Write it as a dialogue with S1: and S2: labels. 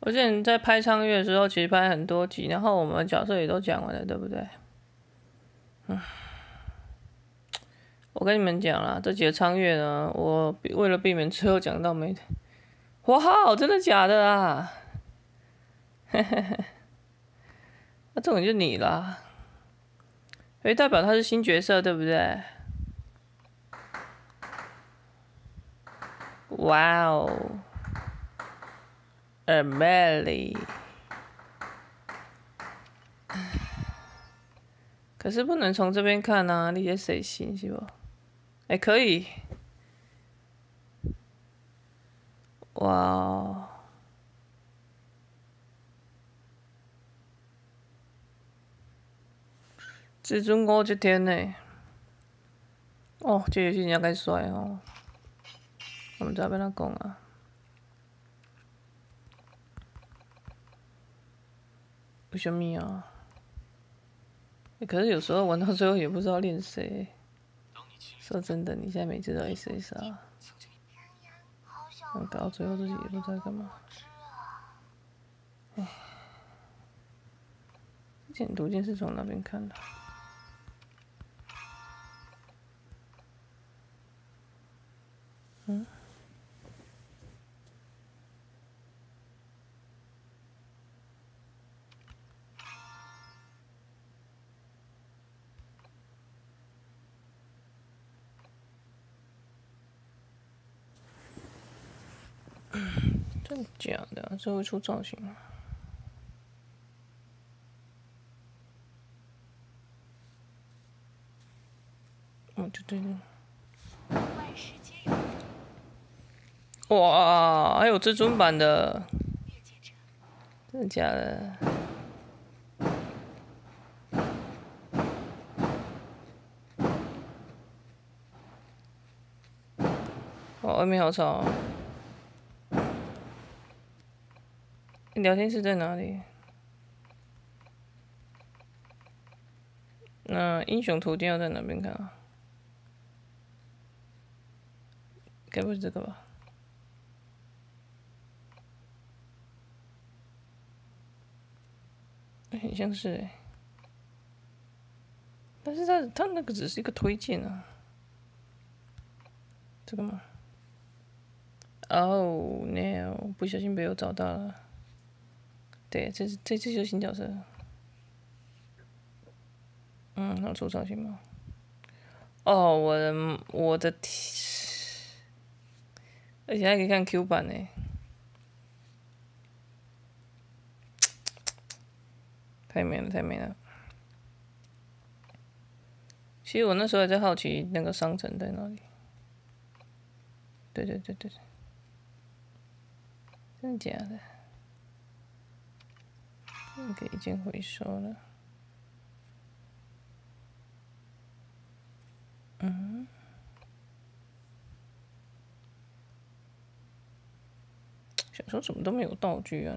S1: 我之前在拍唱月的时候，其实拍很多集，然后我们角色也都讲完了，对不对？嗯，我跟你们讲啦，这几个唱月呢，我为了避免最后讲到没，哇靠，真的假的啊？嘿嘿嘿，那这种就你啦，所以代表他是新角色，对不对？哇哦，Amelie，可是不能从这边看啊，那些谁信是不？哎，可以，哇哦，至尊五十天呢，哦，这游戏真该帅哦。我们知道被他讲啊，为什么啊？可是有时候玩到最后也不知道练谁。说真的，你现在每次都 S S 啊，搞到最后自己也不知道干嘛。唉，剪图鉴是从哪边看的？真的假的？这会出造型吗？哦，就对对。哇，还有至尊版的，真的假的？哦，外面好吵。聊天室在哪里？那英雄图鉴要在哪边看啊？该不是这个吧？很像是哎，但是他他那个只是一个推荐啊，这个吗？Oh no！不小心被我找到了。对，这是这次就是新角色。嗯，要出造型吗？哦，我的我的天！而且还可以看 Q 版呢。太美了，太美了。其实我那时候还在好奇那个商城在哪里。对对对对对，真的假的？那个已经回收了。嗯。想说怎么都没有道具啊？